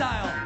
Daddy